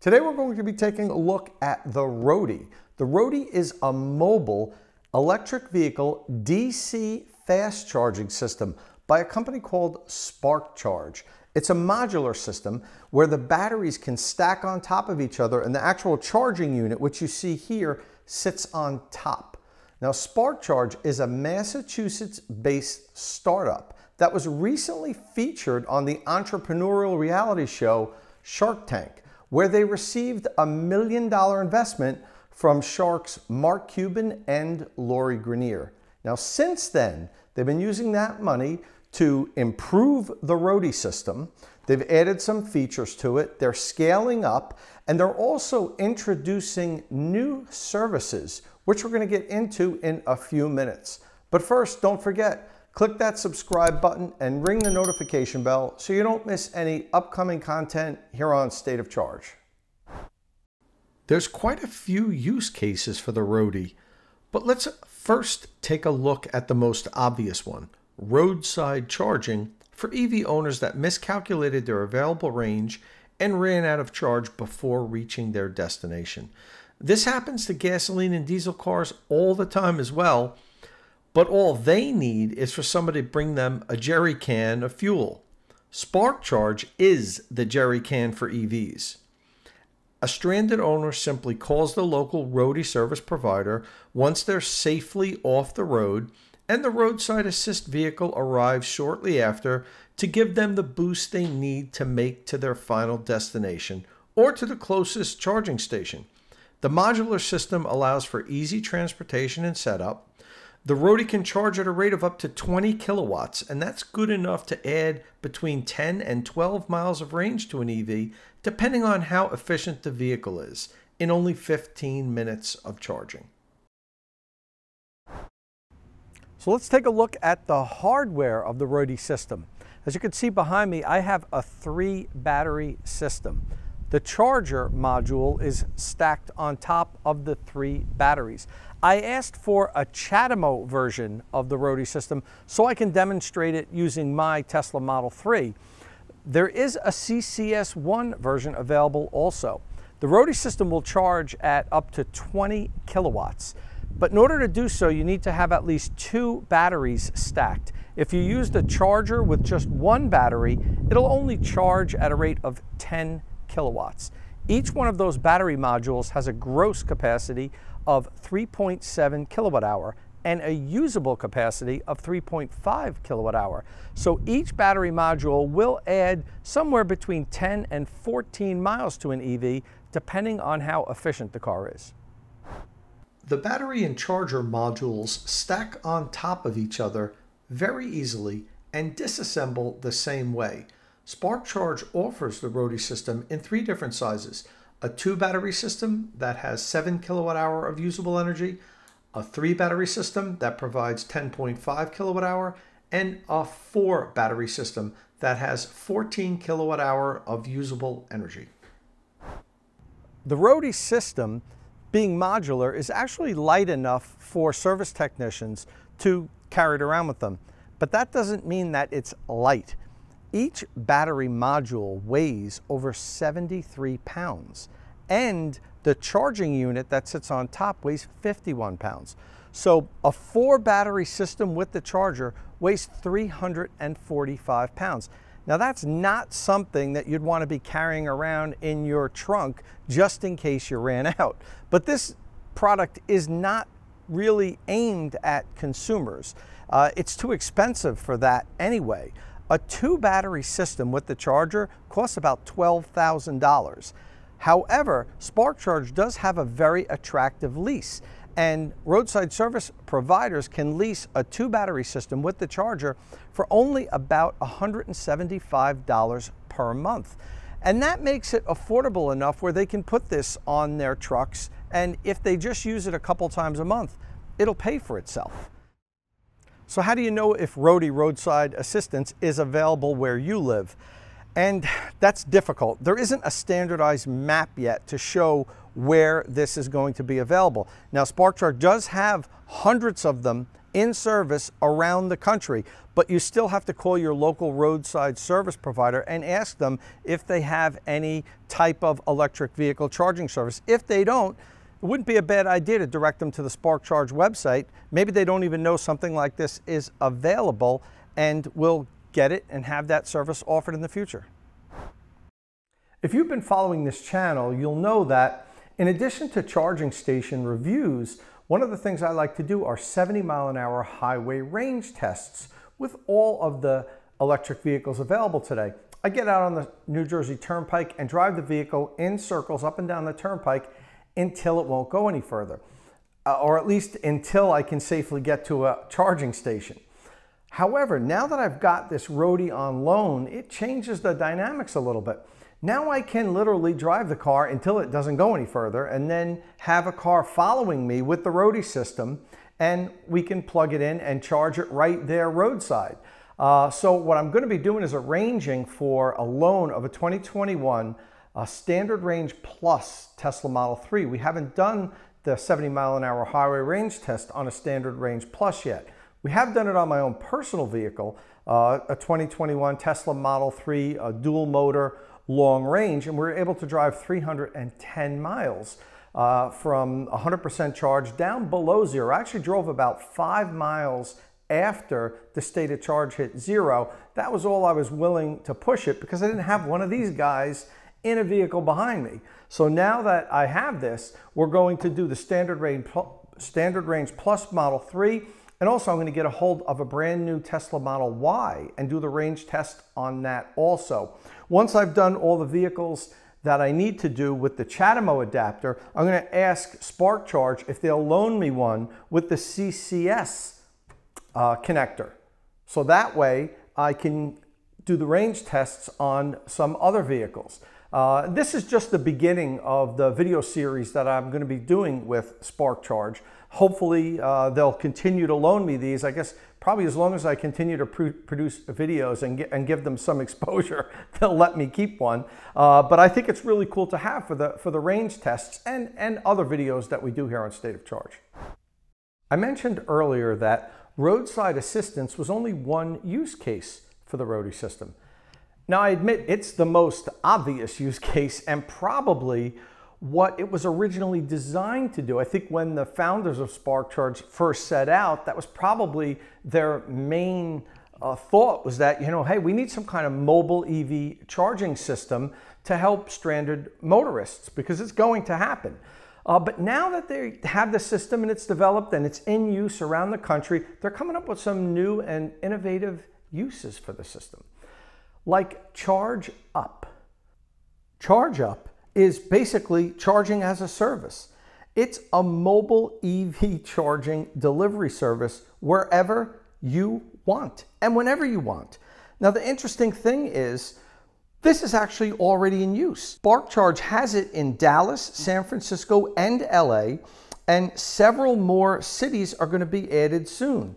Today we're going to be taking a look at the Roadie. The Roadie is a mobile electric vehicle DC fast charging system by a company called SparkCharge. It's a modular system where the batteries can stack on top of each other and the actual charging unit, which you see here, sits on top. Now SparkCharge is a Massachusetts-based startup that was recently featured on the entrepreneurial reality show Shark Tank where they received a million dollar investment from Sharks Mark Cuban and Lori Greiner. Now, since then, they've been using that money to improve the Roadie system. They've added some features to it. They're scaling up and they're also introducing new services, which we're going to get into in a few minutes. But first, don't forget, click that subscribe button and ring the notification bell so you don't miss any upcoming content here on State of Charge. There's quite a few use cases for the Roadie, but let's first take a look at the most obvious one, roadside charging for EV owners that miscalculated their available range and ran out of charge before reaching their destination. This happens to gasoline and diesel cars all the time as well, but all they need is for somebody to bring them a jerry can of fuel. SparkCharge is the jerry can for EVs. A stranded owner simply calls the local roadie service provider once they're safely off the road, and the roadside assist vehicle arrives shortly after to give them the boost they need to make to their final destination or to the closest charging station. The modular system allows for easy transportation and setup, the Roadie can charge at a rate of up to 20 kilowatts, and that's good enough to add between 10 and 12 miles of range to an EV, depending on how efficient the vehicle is, in only 15 minutes of charging. So let's take a look at the hardware of the Roadie system. As you can see behind me, I have a three battery system. The charger module is stacked on top of the three batteries. I asked for a CHAdeMO version of the Roadie system so I can demonstrate it using my Tesla Model 3. There is a CCS1 version available also. The Roadie system will charge at up to 20 kilowatts. But in order to do so, you need to have at least two batteries stacked. If you use the charger with just one battery, it'll only charge at a rate of 10 kilowatts. Each one of those battery modules has a gross capacity of 3.7 kilowatt hour and a usable capacity of 3.5 kilowatt hour. So each battery module will add somewhere between 10 and 14 miles to an EV depending on how efficient the car is. The battery and charger modules stack on top of each other very easily and disassemble the same way. SparkCharge offers the Roadie system in three different sizes. A two battery system that has 7 kilowatt hour of usable energy, a three battery system that provides 10.5 kilowatt hour, and a four battery system that has 14 kilowatt hour of usable energy. The Roadie system, being modular, is actually light enough for service technicians to carry it around with them. But that doesn't mean that it's light. Each battery module weighs over 73 pounds and the charging unit that sits on top weighs 51 pounds. So a four battery system with the charger weighs 345 pounds. Now that's not something that you'd want to be carrying around in your trunk just in case you ran out. But this product is not really aimed at consumers. Uh, it's too expensive for that anyway. A two battery system with the charger costs about $12,000. However, SparkCharge does have a very attractive lease and roadside service providers can lease a two battery system with the charger for only about $175 per month. And that makes it affordable enough where they can put this on their trucks and if they just use it a couple times a month, it'll pay for itself. So how do you know if Roadie roadside assistance is available where you live? And that's difficult. There isn't a standardized map yet to show where this is going to be available. Now SparkCharge does have hundreds of them in service around the country, but you still have to call your local roadside service provider and ask them if they have any type of electric vehicle charging service. If they don't, it wouldn't be a bad idea to direct them to the SparkCharge website. Maybe they don't even know something like this is available and will get it and have that service offered in the future. If you've been following this channel, you'll know that in addition to charging station reviews, one of the things I like to do are 70 mile an hour highway range tests with all of the electric vehicles available today. I get out on the New Jersey Turnpike and drive the vehicle in circles up and down the turnpike until it won't go any further, uh, or at least until I can safely get to a charging station. However, now that I've got this Roadie on loan, it changes the dynamics a little bit. Now I can literally drive the car until it doesn't go any further and then have a car following me with the roadie system and we can plug it in and charge it right there roadside. Uh, so what I'm going to be doing is arranging for a loan of a 2021 uh, standard range plus Tesla Model 3. We haven't done the 70 mile an hour highway range test on a standard range plus yet. We have done it on my own personal vehicle, uh, a 2021 Tesla Model 3 a dual motor long range, and we were able to drive 310 miles uh, from 100% charge down below zero. I actually drove about five miles after the state of charge hit zero. That was all I was willing to push it because I didn't have one of these guys in a vehicle behind me. So now that I have this, we're going to do the standard range, standard range plus Model 3 and also I'm going to get a hold of a brand new Tesla Model Y and do the range test on that also. Once I've done all the vehicles that I need to do with the CHAdeMO adapter, I'm going to ask SparkCharge if they'll loan me one with the CCS uh, connector. So that way I can do the range tests on some other vehicles. Uh, this is just the beginning of the video series that I'm going to be doing with SparkCharge. Hopefully uh, they'll continue to loan me these. I guess probably as long as I continue to pr produce videos and, and give them some exposure, they'll let me keep one. Uh, but I think it's really cool to have for the, for the range tests and, and other videos that we do here on State of Charge. I mentioned earlier that roadside assistance was only one use case for the roadie system. Now I admit it's the most obvious use case and probably what it was originally designed to do. I think when the founders of SparkCharge first set out, that was probably their main uh, thought was that, you know, hey, we need some kind of mobile EV charging system to help stranded motorists because it's going to happen. Uh, but now that they have the system and it's developed and it's in use around the country, they're coming up with some new and innovative uses for the system, like Charge Up. ChargeUp is basically charging as a service. It's a mobile EV charging delivery service wherever you want and whenever you want. Now, the interesting thing is, this is actually already in use. SparkCharge has it in Dallas, San Francisco, and LA, and several more cities are going to be added soon.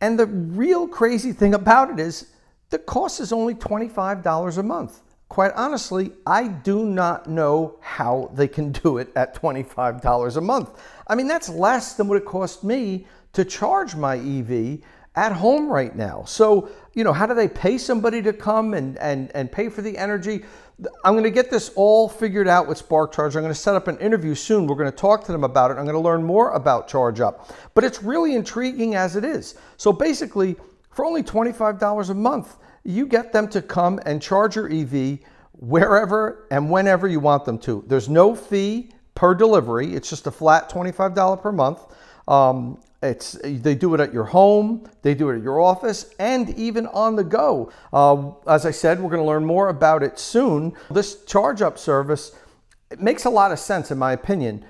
And the real crazy thing about it is the cost is only $25 a month. Quite honestly, I do not know how they can do it at $25 a month. I mean, that's less than what it cost me to charge my EV at home right now. So, you know, how do they pay somebody to come and, and, and pay for the energy? I'm going to get this all figured out with SparkCharge. I'm going to set up an interview soon. We're going to talk to them about it. I'm going to learn more about ChargeUp. But it's really intriguing as it is. So basically, for only $25 a month, you get them to come and charge your EV wherever and whenever you want them to. There's no fee per delivery. It's just a flat $25 per month. Um, it's they do it at your home, they do it at your office, and even on the go. Uh, as I said, we're going to learn more about it soon. This charge up service it makes a lot of sense, in my opinion,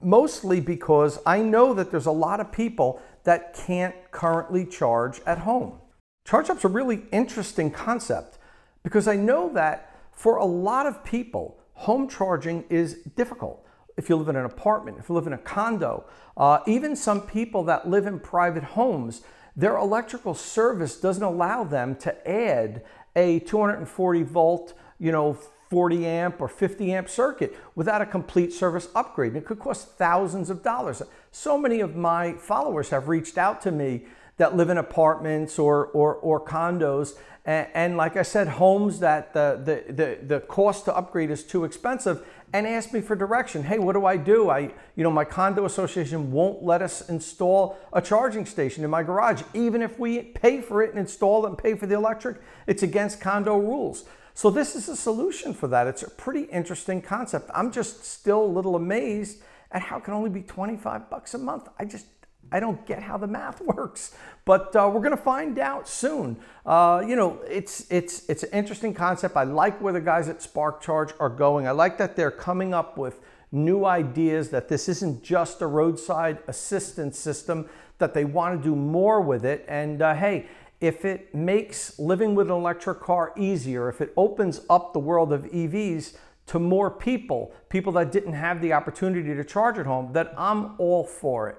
mostly because I know that there's a lot of people that can't currently charge at home. ChargeUp's a really interesting concept because I know that for a lot of people, home charging is difficult. If you live in an apartment, if you live in a condo, uh, even some people that live in private homes, their electrical service doesn't allow them to add a 240 volt, you know, 40 amp or 50 amp circuit without a complete service upgrade. And it could cost thousands of dollars. So many of my followers have reached out to me that live in apartments or, or, or condos. And, and, like I said, homes that the, the, the, the cost to upgrade is too expensive and ask me for direction. Hey, what do I do? I, you know, my condo association won't let us install a charging station in my garage. Even if we pay for it and install it and pay for the electric, it's against condo rules. So this is a solution for that. It's a pretty interesting concept. I'm just still a little amazed at how it can only be 25 bucks a month. I just I don't get how the math works, but uh, we're going to find out soon. Uh, you know, it's it's it's an interesting concept. I like where the guys at SparkCharge are going. I like that they're coming up with new ideas. That this isn't just a roadside assistance system. That they want to do more with it. And uh, hey, if it makes living with an electric car easier, if it opens up the world of EVs to more people, people that didn't have the opportunity to charge at home, that I'm all for it.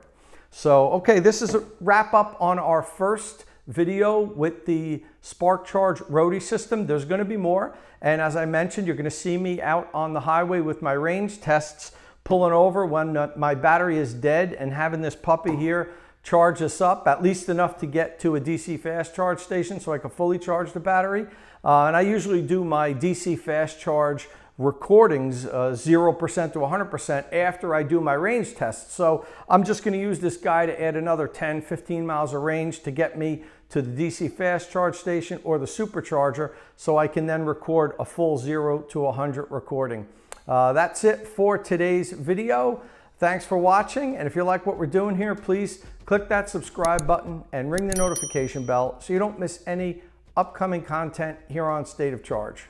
So, okay, this is a wrap up on our first video with the SparkCharge Roadie system. There's gonna be more. And as I mentioned, you're gonna see me out on the highway with my range tests, pulling over when my battery is dead and having this puppy here charge us up at least enough to get to a DC fast charge station so I can fully charge the battery. Uh, and I usually do my DC fast charge recordings uh, 0% to 100% after I do my range test. So I'm just going to use this guy to add another 10, 15 miles of range to get me to the DC fast charge station or the supercharger so I can then record a full 0 to 100 recording. Uh, that's it for today's video. Thanks for watching and if you like what we're doing here please click that subscribe button and ring the notification bell so you don't miss any upcoming content here on State of Charge.